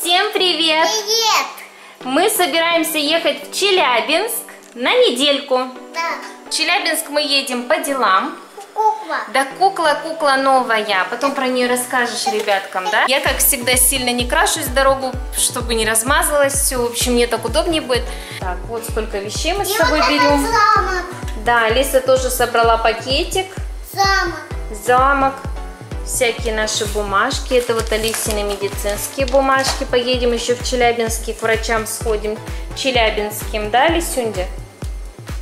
Всем привет! Привет! Мы собираемся ехать в Челябинск на недельку. Да. В Челябинск мы едем по делам. Кукла. Да кукла, кукла новая. Потом про нее расскажешь ребяткам, да? Я, как всегда, сильно не крашусь дорогу, чтобы не размазалось все. В общем, мне так удобнее будет. Так, вот сколько вещей мы с собой вот берем. замок. Да, Алиса тоже собрала пакетик. Замок. замок, всякие наши бумажки. Это вот Алисины медицинские бумажки. Поедем еще в Челябинске, к врачам сходим челябинским, да, Лисюнди?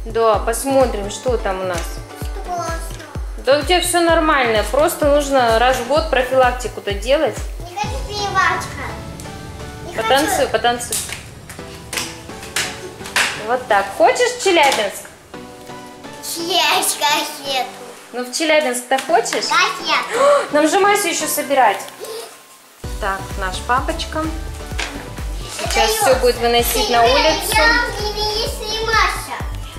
Да, посмотрим, что там у нас. Классно. Да у тебя все нормально, просто нужно раз в год профилактику-то делать. Не хочу плевачка. Не Потанцуй, хочу. потанцуй. Вот так. Хочешь Челябинск? Есть кассету. Ну, в Челябинск-то хочешь? Кассету. Нам же Масю еще собирать. Так, наш папочка. Сейчас Это все я. будет выносить на Я- улицу.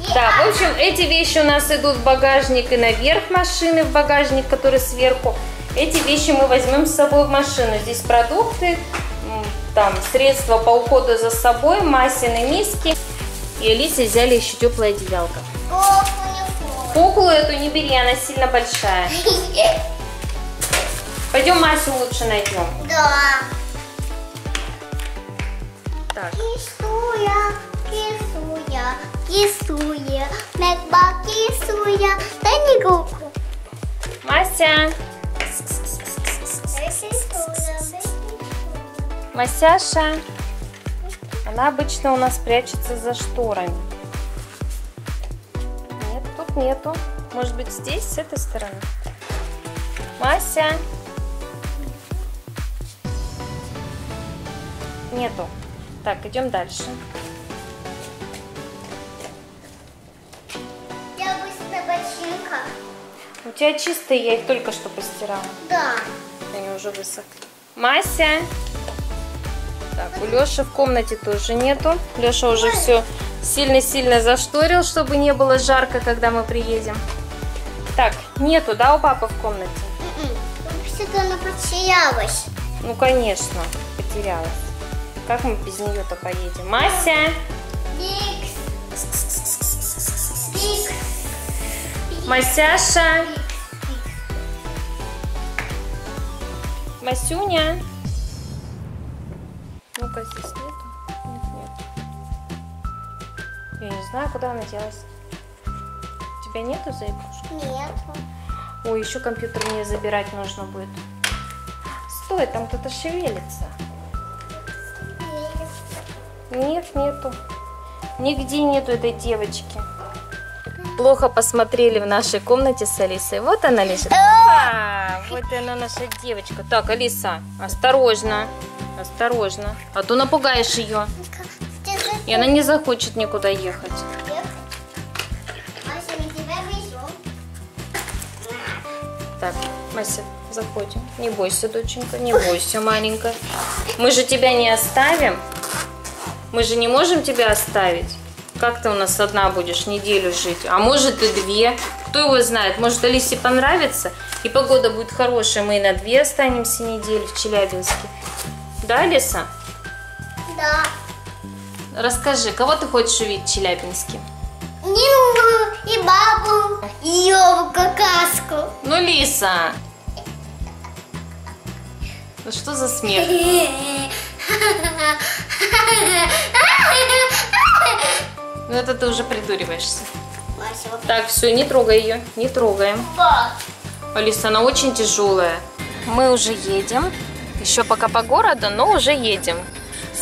Я Да, в Аня. общем, эти вещи у нас идут в багажник и наверх машины, в багажник, который сверху. Эти вещи мы возьмем с собой в машину. Здесь продукты, там средства по уходу за собой, масины миски. И Алисе взяли еще теплое одеялко. Куклу эту не бери, она сильно большая. Пойдем Масю лучше найдем. Да. Так, Кисуя, кисуя, кисуя, мекба кисуя, дай мне куклу. Мася, Масяша. Она обычно у нас прячется за шторами. Нету. Может быть здесь, с этой стороны? Мася. Нету. Так, идем дальше. Я быстро ботинка. У тебя чистые, я их только что постирала. Да. Они уже высохли. Мася. Так, у Леши в комнате тоже нету. Леша уже все сильно-сильно зашторил, чтобы не было жарко, когда мы приедем. Так, нету, да, у папы в комнате? Что-то она потерялась. Ну, конечно, потерялась. Как мы без нее-то поедем? Мася! Бикс. Бикс. Масяша! Масюня! Ну-ка, здесь знаю, куда она делась. У тебя нету за игрушку? Нет. Ой, еще компьютер мне забирать нужно будет. Стой, там кто-то шевелится. Нет, нету. Нигде нету этой девочки. Плохо посмотрели в нашей комнате с Алисой. Вот она лежит. А, вот она наша девочка. Так, Алиса, осторожно. Осторожно. А то напугаешь ее. И она не захочет никуда ехать. Так, Мася, заходим. Не бойся, доченька, не бойся, маленькая. Мы же тебя не оставим. Мы же не можем тебя оставить. Как ты у нас одна будешь неделю жить? А может и две. Кто его знает? Может Алисе понравится? И погода будет хорошая. Мы и на две останемся недели в Челябинске. Да, Алиса? Да. Расскажи, кого ты хочешь увидеть в Челябинске? Нину и бабу, и ее какашку. Ну, Лиса! Ну что за смех? Ну это ты уже придуриваешься. Так, все, не трогай ее, не трогаем. Алиса, она очень тяжелая. Мы уже едем. Еще пока по городу, но уже едем.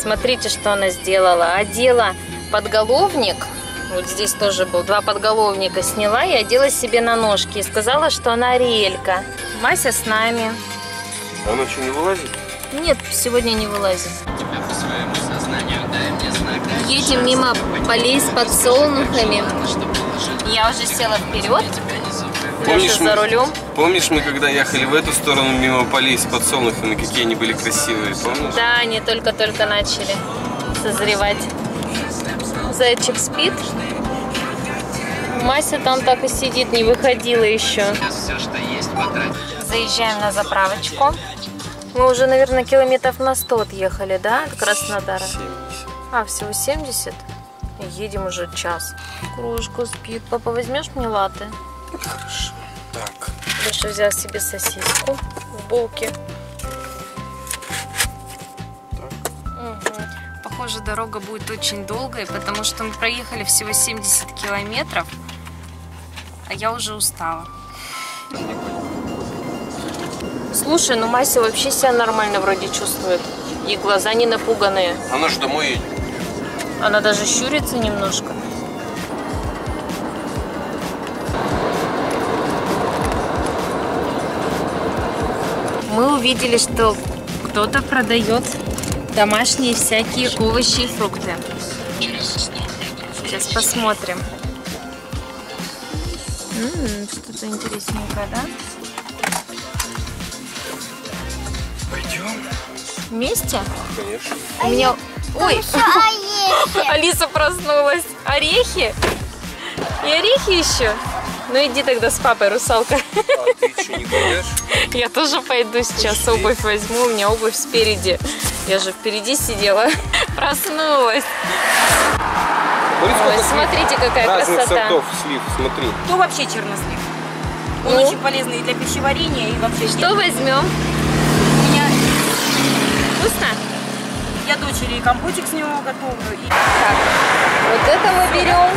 Смотрите, что она сделала. Одела подголовник. Вот здесь тоже был. Два подголовника сняла и одела себе на ножки. И сказала, что она Ариэлька. Мася с нами. Она что, не вылазит? Нет, сегодня не вылазит. Едем мимо полей с подсолнухами. Я уже села вперед. Помнишь, мы- за рулем. Помнишь, мы когда ехали в эту сторону мимо полей с подсолнухами, какие они были красивые, помнишь? Да, они только-только начали созревать. Зайчик спит. Мася там так и сидит, не выходила еще. Заезжаем на заправочку. Мы уже, наверное, километров на 100 отъехали, да, от Краснодара? 70. А, всего 70? Едем уже час. Кружку спит. Папа, возьмешь мне латы? Хорошо. Так. Леша взял себе сосиску в булке. Похоже, дорога будет очень долгой, потому что мы проехали всего 70 километров, а я уже устала. Слушай, ну Мася вообще себя нормально вроде чувствует. И глаза не напуганные. Она же домой едет. Она даже щурится немножко. Увидели, что кто-то продает домашние всякие овощи и фрукты. Сейчас посмотрим. Что-то интересненькое, да? Пойдем. Вместе? Конечно. У меня... Ой. Алиса проснулась. Орехи? И орехи еще? Ну иди тогда с папой, русалка. А ты что, не пойдешь? Я тоже пойду сейчас Пошли. обувь возьму. У меня обувь спереди. Я же впереди сидела. Проснулась. Ой, смотрите, какая разных красота. сортов слив, смотри. То вообще чернослив. Он Ну? очень полезный и для пищеварения, и вообще. Что возьмем? У меня, Вкусно? я дочери компотик с него готовлю. И... Так, вот это мы берем.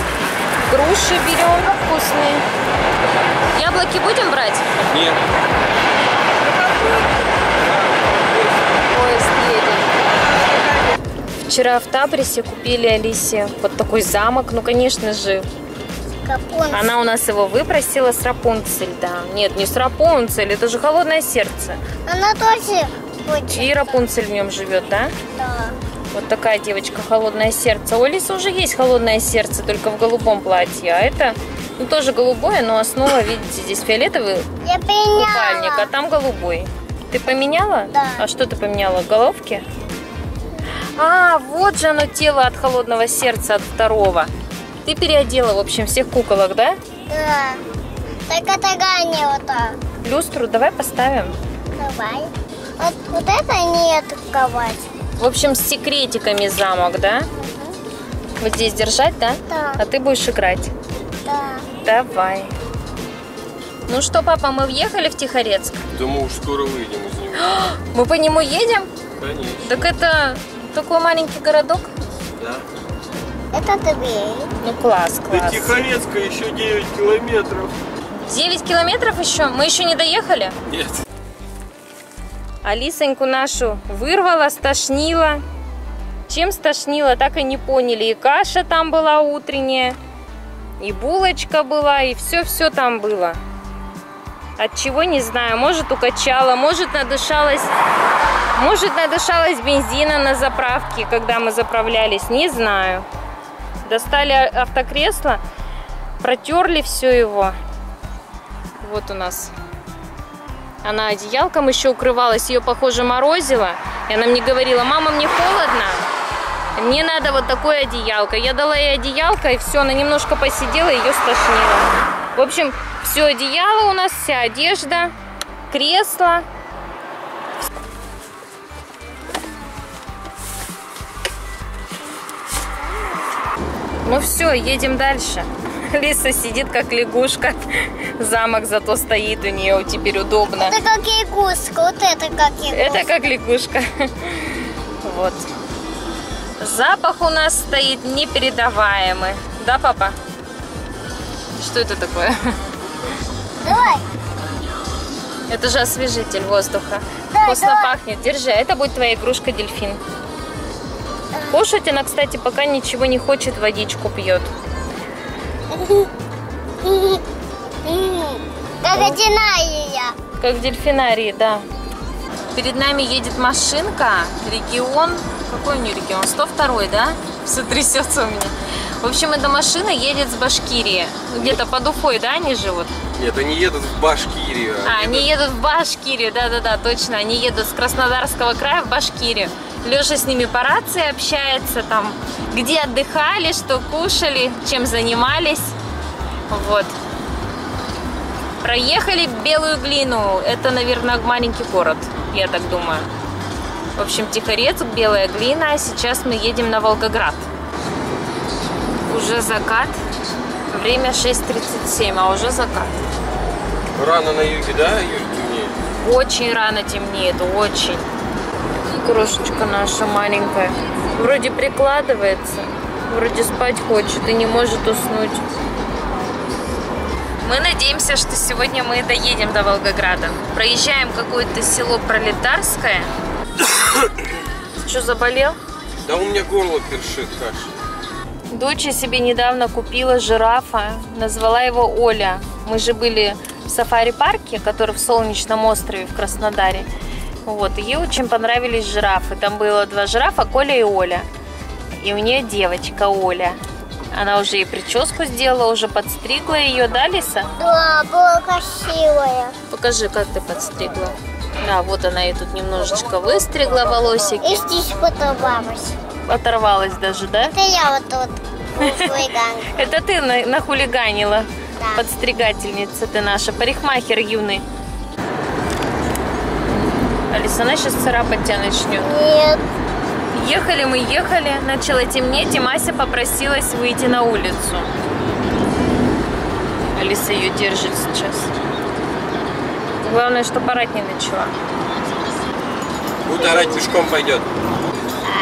Груши берем вкусные. Яблоки будем брать? Нет. Вчера в Табрисе купили Алисе вот такой замок. Ну, конечно же, Капун. она у нас его выпросила с Рапунцель, да. Нет, не с Рапунцель, это же холодное сердце. Она тоже хочет. И Рапунцель в нем живет, да? Да. Вот такая девочка, холодное сердце. У Алисы уже есть холодное сердце, только в голубом платье. А это ну, тоже голубое, но основа, видите, здесь фиолетовый Я купальник, а там голубой. Ты поменяла? Да. А что ты поменяла? Головки? А, вот же оно тело от холодного сердца, от второго. Ты переодела, в общем, всех куколок, да? Да. Только тогда не вот так. Люстру давай поставим. Давай. Вот, вот это не атаковать. В общем, с секретиками замок, да? Вот здесь держать, да? Да. А ты будешь играть. Да. Давай. Ну что, папа, мы въехали в Тихорецк? Да мы уж скоро выйдем из него. Мы по нему едем? Конечно. Так это такой маленький городок? Да. Это дверь. Ну класс, До класс. Тихорецка еще 9 километров. 9 километров еще? Мы еще не доехали? Нет. Алисоньку нашу вырвала, стошнила. Чем стошнила, так и не поняли. И каша там была утренняя, и булочка была, и все-все там было. От чего не знаю. Может укачала, может надышалась, может надышалась бензина на заправке, когда мы заправлялись. Не знаю. Достали автокресло, протерли все его. Вот у нас она одеялком еще укрывалась, ее, похоже, морозило. И она мне говорила, мама, мне холодно, мне надо вот такое одеялко. Я дала ей одеялко, и все, она немножко посидела, ее стошнило. В общем, все одеяло у нас, вся одежда, кресло. Ну все, едем дальше. Лиса сидит как лягушка. Замок зато стоит у нее теперь удобно. Это как игуска. Вот это как игуска. Это как лягушка. Вот. Запах у нас стоит непередаваемый. Да, папа? Что это такое? Давай. Это же освежитель воздуха. Да, Вкусно да. пахнет. Держи, а это будет твоя игрушка дельфин. Кушать она, кстати, пока ничего не хочет, водичку пьет. Как одиная. Как в дельфинарии, да. Перед нами едет машинка, регион, какой у нее регион? 102, да? Все трясется у меня. В общем, эта машина едет с Башкирии. Где-то под Уфой, да, они живут? Нет, они едут в Башкирию. А, они едут в Башкирию, да-да-да, точно. Они едут с Краснодарского края в Башкирию. Леша с ними по рации общается, там, где отдыхали, что кушали, чем занимались. Вот. Проехали Белую Глину. Это, наверное, маленький город. я так думаю. В общем, Тихорецк, Белая Глина. Сейчас мы едем на Волгоград. Уже закат. Время 6.37, а уже закат. Рано на юге, да, Юль, темнеет? Очень рано темнеет, очень. Крошечка наша маленькая. Вроде прикладывается, вроде спать хочет и не может уснуть. Мы надеемся, что сегодня мы доедем до Волгограда. Проезжаем какое-то село Пролетарское. Что, заболел? Да у меня горло першит, кашель. Дочь себе недавно купила жирафа, назвала его Оля. Мы же были в сафари-парке, который в Солнечном острове в Краснодаре. Вот, ей очень понравились жирафы. Там было два жирафа, Коля и Оля. И у нее девочка Оля. Она уже и прическу сделала, уже подстригла ее, да, Лиса? Да, была красивая. Покажи, как ты подстригла. Да, вот она и тут немножечко выстригла И волосики. здесь подобалась. Оторвалась даже, да? Это я вот тут. Это ты на- нахулиганила. Да. Подстригательница ты наша, парикмахер юный. Алиса, она сейчас царапать тебя начнет. Нет. Ехали мы, ехали, начало темнеть, и Мася попросилась выйти на улицу. Алиса ее держит сейчас. Главное, чтобы орать не начала. Будет орать, пешком пойдет.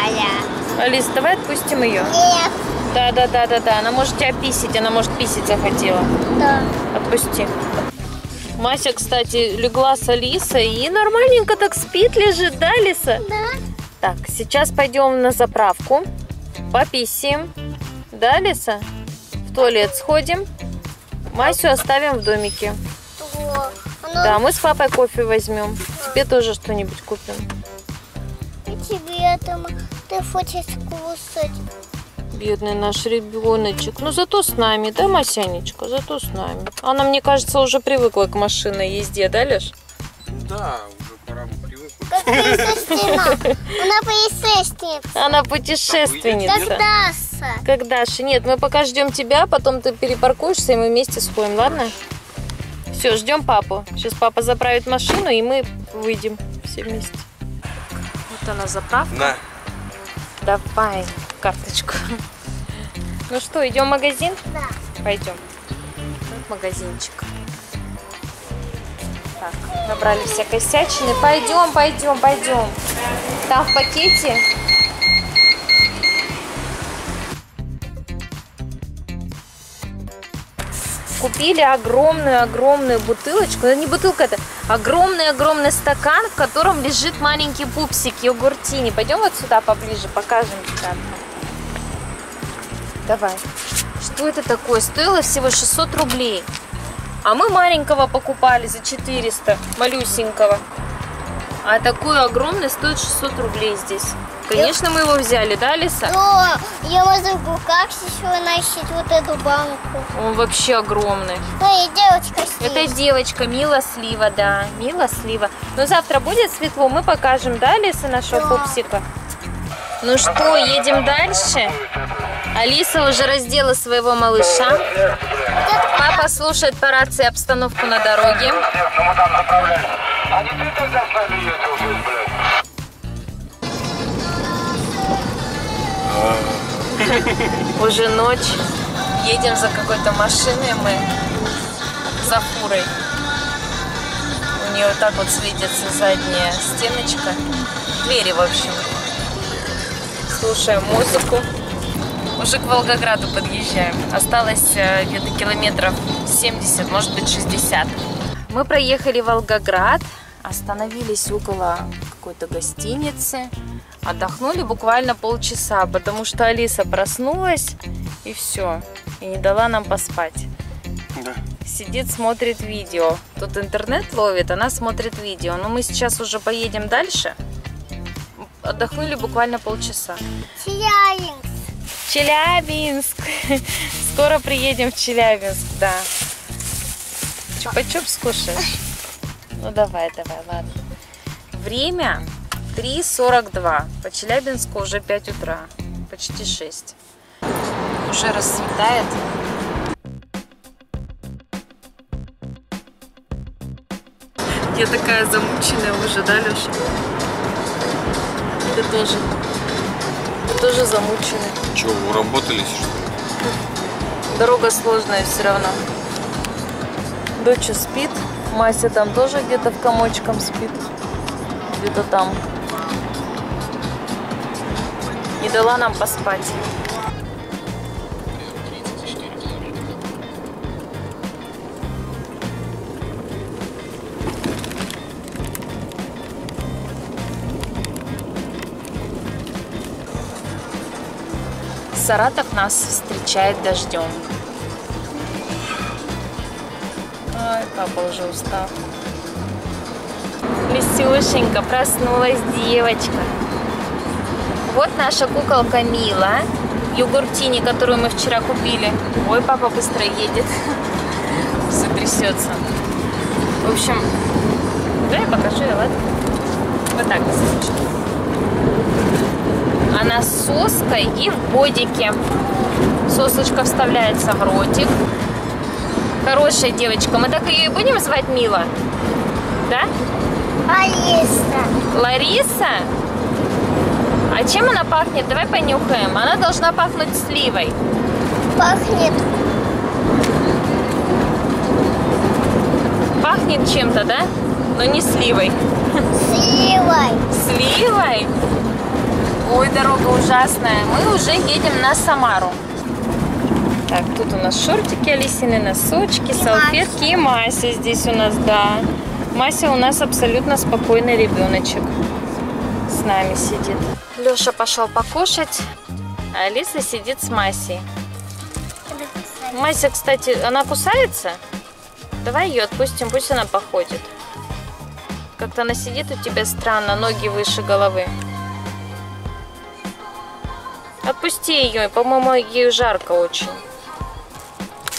А я. Алис, давай отпустим ее. Нет. Да, да, да, да, да. Она может тебя писить, она может писить захотела. Да. Отпусти. Мася, кстати, легла с Алисой и нормальненько так спит, лежит, да, Алиса? Да. Так, сейчас пойдем на заправку, пописим. Да, Алиса? В туалет сходим. Масю оставим в домике. О, оно Да, мы с папой кофе возьмем. Тебе тоже что-нибудь купим. и тебе там ты хочешь кусать. Бедный наш ребеночек. Ну, зато с нами, да, Масянечка? Зато с нами. Она, мне кажется, уже привыкла к машинной езде, да, Леш? Да, Она путешественница. Она путешественница. Когда Са? Когда же? Нет, мы пока ждем тебя, потом ты перепаркуешься, и мы вместе сходим, ладно? Все, ждем папу. Сейчас папа заправит машину, и мы выйдем все вместе. Вот она заправка. На. Давай карточку. Ну что, идем в магазин? Да. Пойдем. Вот магазинчик. Так, набрали всякой всячины. Пойдем, пойдем, пойдем. Там в пакете купили огромную-огромную бутылочку. Это не бутылка, это огромный-огромный стакан, в котором лежит маленький пупсик йогуртини. Пойдем вот сюда поближе, покажем. Давай. Что это такое? Стоило всего 600 рублей. А мы маленького покупали за 400, малюсенького. А такой огромный стоит 600 рублей здесь. Конечно, мы его взяли, да, Лиса? Да, я могу руках еще носить вот эту банку. Он вообще огромный. Ну и девочка Это здесь. девочка Мила Слива, да, Мила Слива. Но завтра будет светло, мы покажем, да, Лиса, нашего Да. пупсика? Ну что, едем дальше? Алиса уже раздела своего малыша. Папа слушает по рации обстановку на дороге. Уже ночь. Едем за какой-то машиной мы. За фурой. У нее вот так вот светится задняя стеночка. Двери, в общем. Слушаем музыку. Уже к Волгограду подъезжаем. Осталось э, где-то километров 70, может быть 60. Мы проехали Волгоград, остановились около какой-то гостиницы. Отдохнули буквально полчаса, потому что Алиса проснулась и все. И не дала нам поспать. Да. Сидит, смотрит видео. Тут интернет ловит, она смотрит видео. Но мы сейчас уже поедем дальше. Отдохнули буквально полчаса. Челябинск. Челябинск. Скоро приедем в Челябинск, да. Чупа-чуп скушаешь? Ну давай, давай, ладно. Время 3.42. По Челябинску уже 5 утра. Почти 6. Уже расцветает. Я такая замученная уже, да, Леша? Ты тоже. Ты тоже замученный. Че, уработались, что ли? Дорога сложная все равно. Доча спит. Мася там тоже где-то в комочком спит. Где-то там. Не дала нам поспать. Саратов нас встречает дождем. Ай, папа уже устал. Лисюшенька, проснулась девочка. Вот наша куколка Мила. Йогуртини, которую мы вчера купили. Ой, папа быстро едет. Все трясется. В общем, давай покажу я, ладно? Вот так. Она с соской и в бодике. Сосочка вставляется в ротик. Хорошая девочка. Мы так ее и будем звать Мила? Да? Алиса. Лариса? А чем она пахнет? Давай понюхаем. Она должна пахнуть сливой. Пахнет Пахнет чем-то, да? Но не сливой. сливой. Сливой? Ой, дорога ужасная. Мы уже едем на Самару. Так, тут у нас шортики Алисины, носочки, салфетки и Мася здесь у нас, да. Мася у нас абсолютно спокойный ребеночек. С нами сидит. Леша пошел покушать, а Алиса сидит с Масей. Мася, кстати, она кусается? Давай ее отпустим, пусть она походит. Как-то она сидит у тебя странно, ноги выше головы. Отпусти ее, по-моему, ей жарко очень.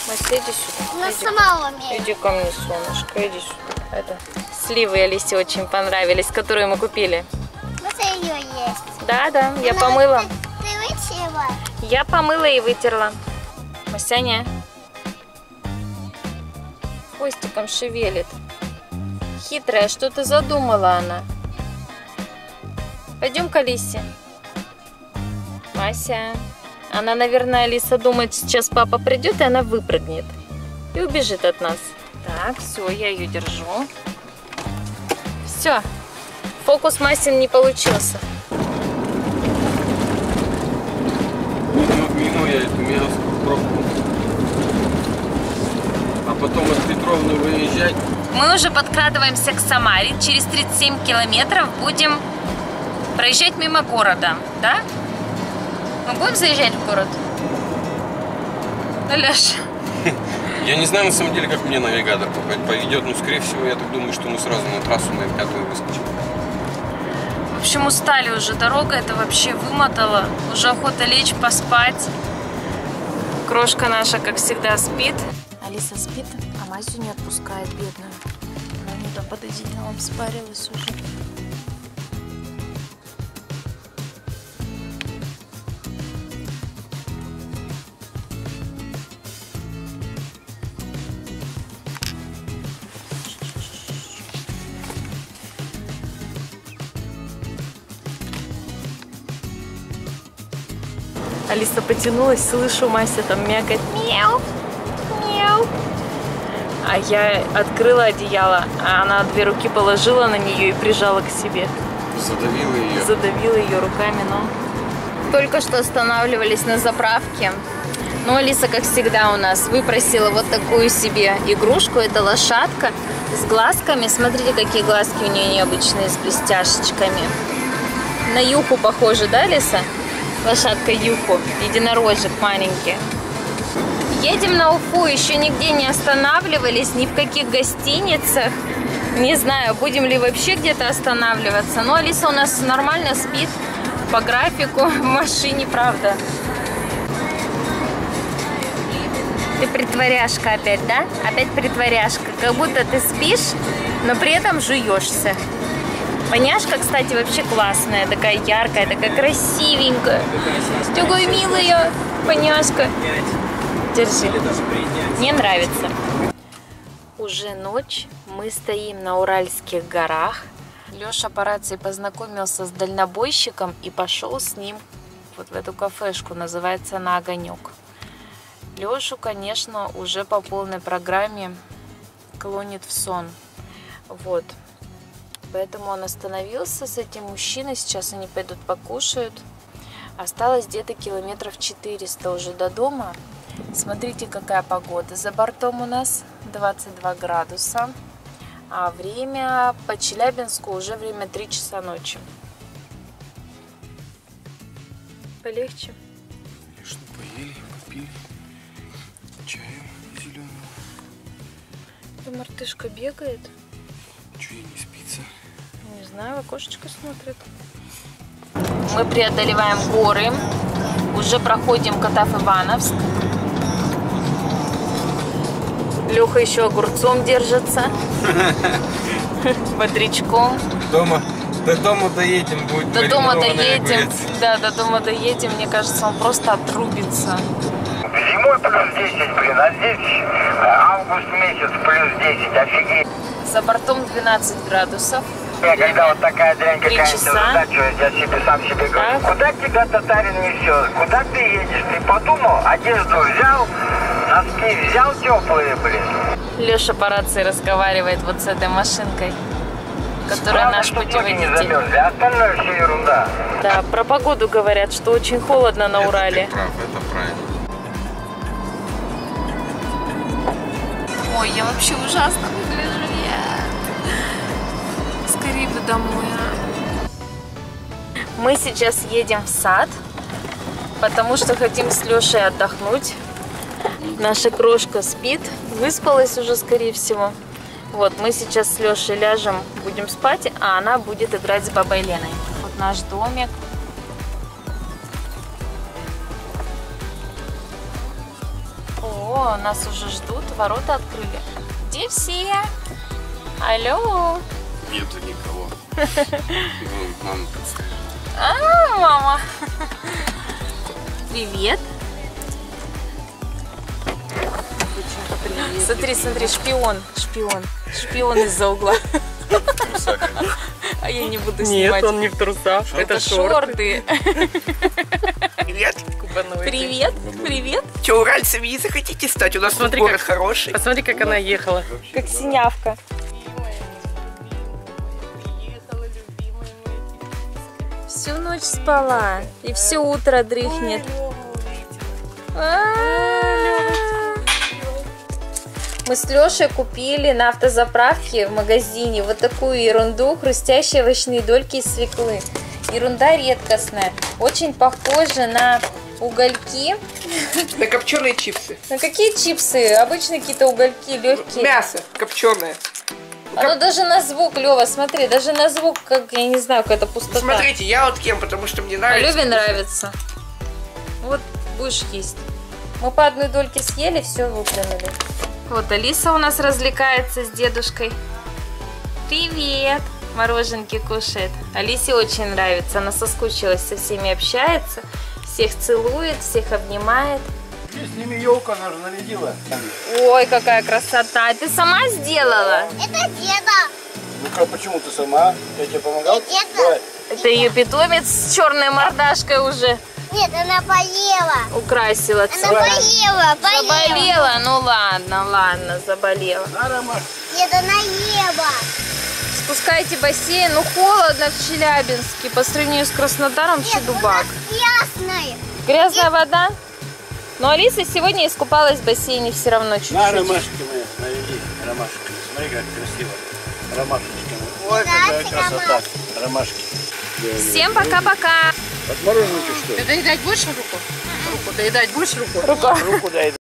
Мася, иди сюда. Она иди. сама умеет. Иди ко мне, солнышко, иди сюда. Это сливы Алисе очень понравились, которые мы купили. Вот ее есть. Да, да, я Ну, помыла. Ты, ты вытерла? Я помыла и вытерла. Масяня. Хвостиком шевелит. Хитрая, что ты задумала она? Пойдем к Алисе. Мася. Она, наверное, Алиса думает, сейчас папа придет, и она выпрыгнет. И убежит от нас. Так, все, я ее держу. Все. Фокус Масин не получился. Мимо, мимо я эту мерзкую пробку. А потом от Петровны выезжать. Мы уже подкрадываемся к Самаре. Через 37 километров будем проезжать мимо города, да? Мы будем заезжать в город? Ну, Леша, Я не знаю на самом деле, как мне навигатор по- поведет, но скорее всего я так думаю, что мы сразу на трассу на пятую выскочим. в общем, устали уже. Дорога это вообще вымотала. Уже охота лечь, поспать. Крошка наша, как всегда, спит. Алиса спит, а Масю не отпускает, бедную. Она у нее там под одеялом спарилась уже. Алиса потянулась, слышу, Мася там мякает. Мяу, мяу. А я открыла одеяло, а она две руки положила на нее и прижала к себе. Задавила ее. Задавила ее руками, но... Только что останавливались на заправке. Ну, Алиса, как всегда, у нас выпросила вот такую себе игрушку. Это лошадка с глазками. Смотрите, какие глазки у нее необычные, с блестяшечками. На юху похоже, да, Алиса? Лошадка юху. Единорожек маленький. Едем на Уфу, еще нигде не останавливались, ни в каких гостиницах. Не знаю, будем ли вообще где-то останавливаться. Но Алиса у нас нормально спит по графику в машине, правда. Ты притворяшка опять, да? Опять притворяшка. Как будто ты спишь, но при этом жуешься. Поняшка, кстати, вообще классная. Такая яркая, такая красивенькая. Такая милая поняшка. Держи. Мне нравится. Уже ночь, мы стоим на Уральских горах. Леша по рации познакомился с дальнобойщиком и пошел с ним вот в эту кафешку, называется «На огонек». Лешу, конечно, уже по полной программе клонит в сон. Вот. Поэтому он остановился с этим мужчиной. Сейчас они пойдут покушают. Осталось где-то километров 400 уже до дома. Смотрите, какая погода. За бортом у нас 22 градуса. А время по Челябинску уже время 3 часа ночи. Полегче. Конечно, поели, попили. Чаю зеленого. Да мартышка бегает. Че ей не спится? Знаю, в окошечко смотрит. Мы преодолеваем горы. Уже проходим Катав-Ивановск. Леха еще огурцом держится. Бодрячком. Дома, до дома доедем, будет До дома доедем. огурец. Да, до дома доедем. Мне кажется, он просто отрубится. Зимой плюс 10, блин, а здесь э, август месяц плюс 10, офигеть. За бортом 12 градусов. Я когда вот такая дрянь часа. задачивает, я себе сам себе говорю, Так. куда тебя татарин несет, куда ты едешь, ты подумал, одежду взял, носки взял теплые, блин. Леша по рации разговаривает вот с этой машинкой, которая Главное, наш путеводитель. а остальное все ерунда. Да, про погоду говорят, что очень холодно на Это Урале. ты прав, это правильно. Ой, я вообще ужасно выгляжу. Бы домой. Мы сейчас едем в сад, потому что хотим с Лешей отдохнуть. Наша крошка спит, выспалась уже, скорее всего. Вот, мы сейчас с Лешей ляжем, будем спать, а она будет играть с бабой Леной. Вот наш домик. О, нас уже ждут, ворота открыли. Где все? Алло. Нету никого. Вон, мама подскажет. А, мама. Привет. Смотри, смотри, шпион, шпион, шпион из-за угла. А я не буду снимать. не в трусах. Это шорты. Привет. Привет, привет. Че, уральцами не захотите стать? У нас Смотри, тут город как- хороший. Посмотри, как она ехала. Как синявка. Ночь спала и все утро дрыхнет. Мы с Лешей купили на автозаправке в магазине вот такую ерунду, хрустящие овощные дольки из свеклы. Ерунда редкостная, очень похожа на угольки. На копченые чипсы. На какие чипсы? Обычные какие-то угольки легкие. Мясо копченое. Оно даже на звук, Лева, смотри, даже на звук, как, я не знаю, какая-то пустота. Смотрите, я вот кем, потому что мне А нравится. Леве нравится. Вот будешь есть. Мы по одной дольке съели, все выплюнули. Вот Алиса у нас развлекается с дедушкой. Привет! Мороженки кушает. Алисе очень нравится. Она соскучилась, со всеми общается, всех целует, всех обнимает. С ними елка она же нарядила. Ой, какая красота! Ты сама сделала? Это деда. Ну-ка, почему ты сама? Я тебе помогал? Нет, Давай. Это ее питомец с черной мордашкой уже Нет, она поела. украсила. Она поела, поела. Заболела? Ну ладно, ладно, заболела. Ромаш. Нет, она ела. Спускайте бассейн, ну холодно в Челябинске. По сравнению с Краснодаром Нет, дубак. она грязная. Грязная вода? Но Алиса сегодня искупалась в бассейне все равно На, чуть-чуть. ромашки мои, наведи. Ромашки. Смотри, как красиво. Ромашечки. Ой, какая красота. Ромашки. Всем пока-пока. От мороженки что ли? Ты доедать будешь руку? Руку доедать будешь руку? Руку дай.